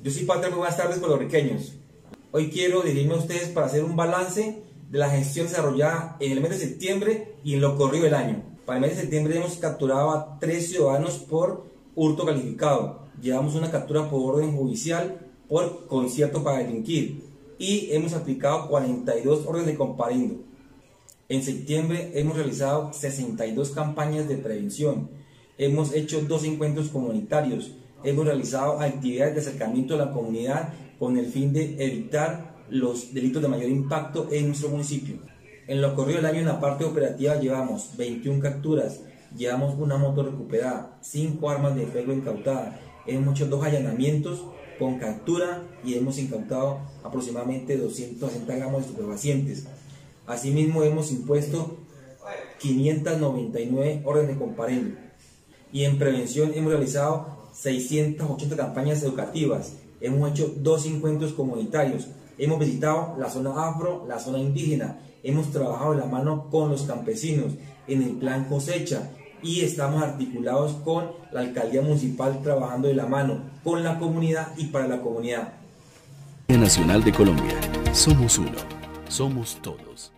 Yo soy Patrick, muy buenas tardes coloriqueños. Hoy quiero dirigirme a ustedes para hacer un balance de la gestión desarrollada en el mes de septiembre y en lo corrido del año. Para el mes de septiembre hemos capturado a tres ciudadanos por hurto calificado. Llevamos una captura por orden judicial por concierto para delinquir y hemos aplicado 42 órdenes de comparendo. En septiembre hemos realizado 62 campañas de prevención, hemos hecho dos encuentros comunitarios, hemos realizado actividades de acercamiento a la comunidad con el fin de evitar los delitos de mayor impacto en nuestro municipio. En lo corrido del año en la parte operativa llevamos 21 capturas, llevamos una moto recuperada, 5 armas de fuego incautadas, hemos hecho dos allanamientos con captura y hemos incautado aproximadamente 260 gramos de estupefacientes. Asimismo hemos impuesto 599 órdenes de comparendo y en prevención hemos realizado 680 campañas educativas, hemos hecho dos encuentros comunitarios, hemos visitado la zona afro, la zona indígena, hemos trabajado de la mano con los campesinos en el plan cosecha y estamos articulados con la alcaldía municipal trabajando de la mano con la comunidad y para la comunidad. Nacional de Colombia. Somos uno. Somos todos.